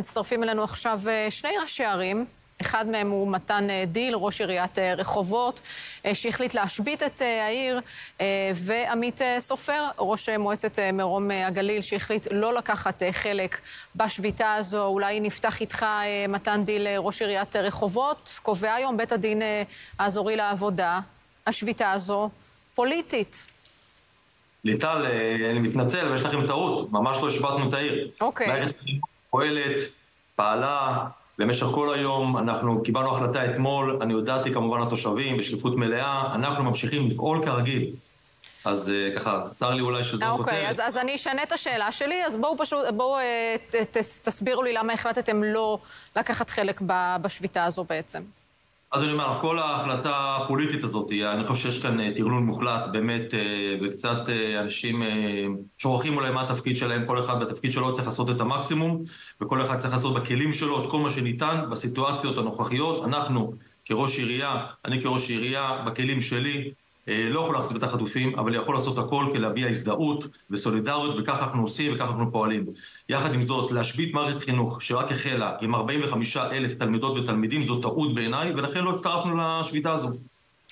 מצטרפים אלינו עכשיו שני ראשי ערים. אחד מהם הוא מתן דיל, ראש עיריית רחובות, שהחליט להשבית את העיר, ועמית סופר, ראש מועצת מרום הגליל, שהחליט לא לקחת חלק בשביתה הזו. אולי נפתח איתך, מתן דיל, ראש עיריית רחובות. קובע היום בית הדין האזורי לעבודה, השביתה הזו פוליטית. ליטל, אני מתנצל, אבל יש לכם טעות, ממש לא השבתנו את העיר. אוקיי. פועלת, פעלה במשך כל היום, אנחנו קיבלנו החלטה אתמול, אני הודעתי כמובן לתושבים בשליפות מלאה, אנחנו ממשיכים לפעול כרגיל. אז ככה, צר לי אולי שזו כותרת. אוקיי, אז, אז אני אשנה את השאלה שלי, אז בואו פשוט, בואו ת, ת, תסבירו לי למה החלטתם לא לקחת חלק בשביתה הזו בעצם. אז אני אומר, כל ההחלטה הפוליטית הזאת, אני חושב שיש כאן טרלול מוחלט, באמת, וקצת אנשים שוכחים אולי מה התפקיד שלהם, כל אחד בתפקיד שלו צריך לעשות את המקסימום, וכל אחד צריך לעשות בכלים שלו את כל מה שניתן בסיטואציות הנוכחיות. אנחנו כראש עירייה, אני כראש עירייה, בכלים שלי, לא יכול להחזיר את החטופים, אבל יכול לעשות הכל כדי להביע הזדהות וסולידריות, וכך אנחנו עושים וכך אנחנו פועלים. יחד עם זאת, להשבית מערכת חינוך שרק החלה עם 45 אלף תלמידות ותלמידים, זו טעות בעיניי, ולכן לא הצטרפנו לשביתה הזו.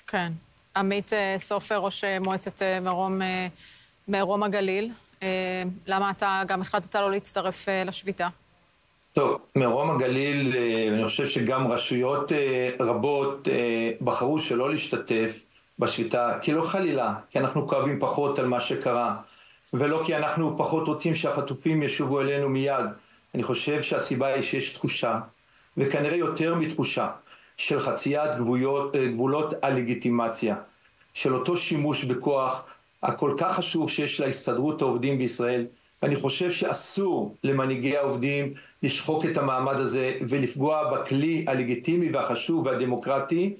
כן. עמית סופר, ראש מועצת מרום, מרום הגליל, למה אתה גם החלטת לא להצטרף לשביתה? טוב, מרום הגליל, אני חושב שגם רשויות רבות בחרו שלא להשתתף בשביתה, כי לא חלילה, כי אנחנו כואבים פחות על מה שקרה, ולא כי אנחנו פחות רוצים שהחטופים ישובו אלינו מיד. אני חושב שהסיבה היא שיש תחושה, וכנראה יותר מתחושה, של חציית גבולות, גבולות הלגיטימציה, של אותו שימוש בכוח הכל כך חשוב שיש להסתדרות העובדים בישראל, ואני חושב שאסור למנהיגי העובדים לשחוק את המעמד הזה ולפגוע בכלי הלגיטימי והחשוב והדמוקרטי,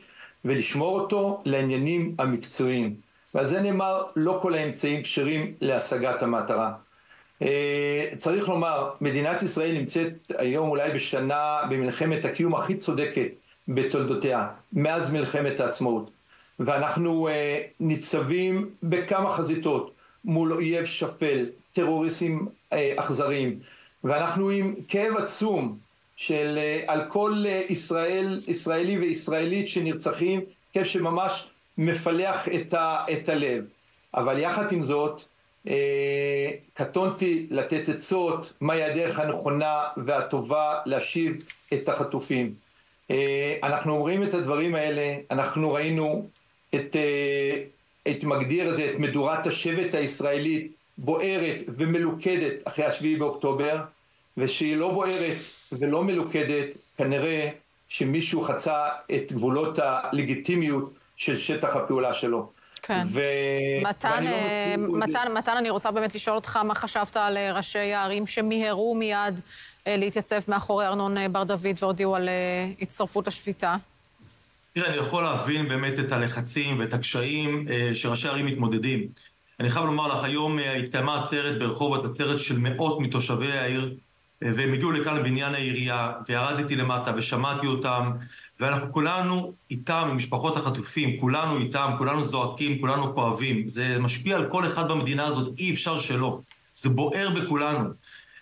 ולשמור אותו לעניינים המקצועיים. ועל זה נאמר, לא כל האמצעים כשרים להשגת המטרה. צריך לומר, מדינת ישראל נמצאת היום אולי בשנה במלחמת הקיום הכי צודקת בתולדותיה, מאז מלחמת העצמאות. ואנחנו ניצבים בכמה חזיתות מול אויב שפל, טרוריסטים אכזריים, ואנחנו עם כאב עצום של על כל ישראל, ישראלי וישראלית שנרצחים, כאב שממש מפלח את, ה, את הלב. אבל יחד עם זאת, קטונתי לתת עצות מהי הדרך הנכונה והטובה להשיב את החטופים. אנחנו אומרים את הדברים האלה, אנחנו ראינו את, את מגדיר הזה, את מדורת השבט הישראלית בוערת ומלוכדת אחרי השביעי באוקטובר, ושהיא לא בוערת ולא מלוכדת, כנראה שמישהו חצה את גבולות הלגיטימיות של שטח הפעולה שלו. כן. ו... מתן, לא מתן, מתן, אני רוצה באמת לשאול אותך מה חשבת על ראשי הערים שמיהרו מיד להתייצב מאחורי ארנון בר דוד והודיעו על הצטרפות לשביתה? תראה, אני יכול להבין באמת את הלחצים ואת הקשיים שראשי הערים מתמודדים. אני חייב לומר לך, היום התקיימה עצרת ברחובות, עצרת של מאות מתושבי העיר, והם הגיעו לכאן לבניין העירייה, וירדתי למטה ושמעתי אותם, ואנחנו כולנו איתם, משפחות החטופים, כולנו איתם, כולנו זועקים, כולנו כואבים. זה משפיע על כל אחד במדינה הזאת, אי אפשר שלא. זה בוער בכולנו.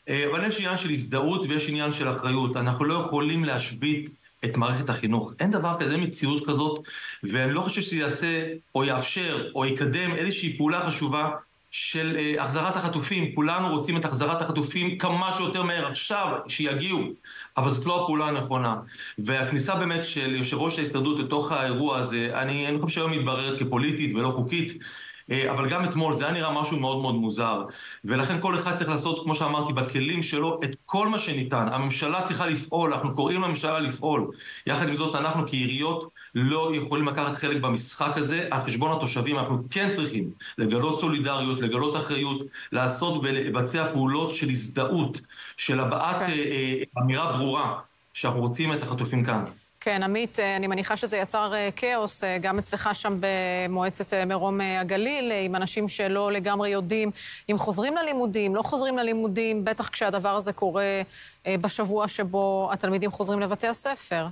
אבל יש עניין של הזדהות ויש עניין של אחריות. אנחנו לא יכולים להשבית את מערכת החינוך. אין דבר כזה, אין מציאות כזאת, ואני לא חושב שזה יעשה או יאפשר או יקדם איזושהי פעולה חשובה של החזרת החטופים. כולנו רוצים את החזרת החטופים כמה שיותר מהר עכשיו, שיגיעו, אבל זאת לא הפעולה הנכונה. והכניסה באמת של יושב ראש ההסתדרות לתוך האירוע הזה, אני, אני חושב שהיום מתבררת כפוליטית ולא חוקית, אבל גם אתמול זה היה נראה משהו מאוד מאוד מוזר. ולכן כל אחד צריך לעשות, כמו שאמרתי, בכלים שלו את כל מה שניתן. הממשלה צריכה לפעול, אנחנו קוראים לממשלה לפעול. יחד עם זאת, אנחנו כעיריות לא יכולים לקחת חלק במשחק הזה. על חשבון התושבים אנחנו כן צריכים לגלות סולידריות, לגלות אחריות, לעשות ולבצע פעולות של הזדהות, של הבעת אמירה ברורה, שאנחנו רוצים את החטופים כאן. כן, עמית, אני מניחה שזה יצר כאוס גם אצלך שם במועצת מרום הגליל, עם אנשים שלא לגמרי יודעים אם חוזרים ללימודים, לא חוזרים ללימודים, בטח כשהדבר הזה קורה בשבוע שבו התלמידים חוזרים לבתי הספר.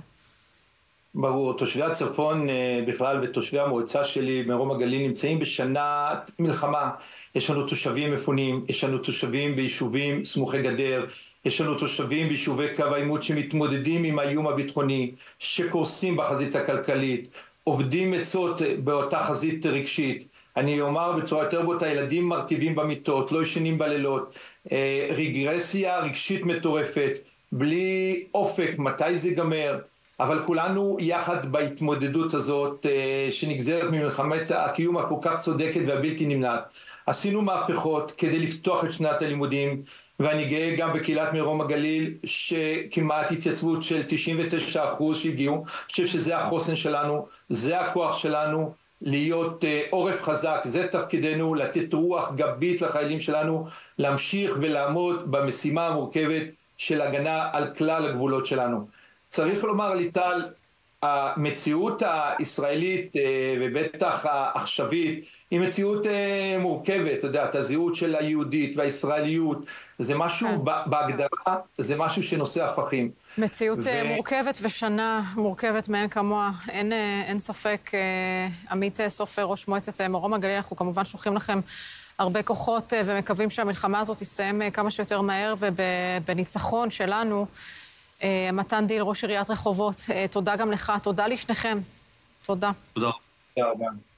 ברור, תושבי הצפון בכלל ותושבי המועצה שלי, מרום הגליל, נמצאים בשנת מלחמה. יש לנו תושבים מפונים, יש לנו תושבים ביישובים סמוכי גדר, יש לנו תושבים ביישובי קו העימות שמתמודדים עם האיום הביטחוני, שקורסים בחזית הכלכלית, עובדים עצות באותה חזית רגשית. אני אומר בצורה יותר בוטה, ילדים מרטיבים במיטות, לא ישנים בלילות, אה, רגרסיה רגשית מטורפת, בלי אופק, מתי זה ייגמר, אבל כולנו יחד בהתמודדות הזאת אה, שנגזרת ממלחמת הקיום הכל כך צודקת והבלתי נמנעת. עשינו מהפכות כדי לפתוח את שנת הלימודים ואני גאה גם בקהילת מרום הגליל שכמעט התייצבות של 99% שהגיעו, אני חושב שזה החוסן שלנו, זה הכוח שלנו להיות uh, עורף חזק, זה תפקידנו, לתת רוח גבית לחיילים שלנו, להמשיך ולעמוד במשימה המורכבת של הגנה על כלל הגבולות שלנו. צריך לומר ליטל, המציאות הישראלית אה, ובטח העכשווית היא מציאות אה, מורכבת, אתה יודע, את הזהות של היהודית והישראליות, זה משהו כן. בהגדרה, זה משהו שנושא הפכים. מציאות ו... אה, מורכבת ושנה מורכבת מאין כמוה, אין, אין ספק. עמית סופר, ראש מועצת מרום הגליל, אנחנו כמובן שולחים לכם הרבה כוחות ומקווים שהמלחמה הזאת תסתיים כמה שיותר מהר ובניצחון שלנו. אה, מתן דיל, ראש עיריית רחובות, אה, תודה גם לך, תודה לשניכם. תודה. תודה. תודה רבה.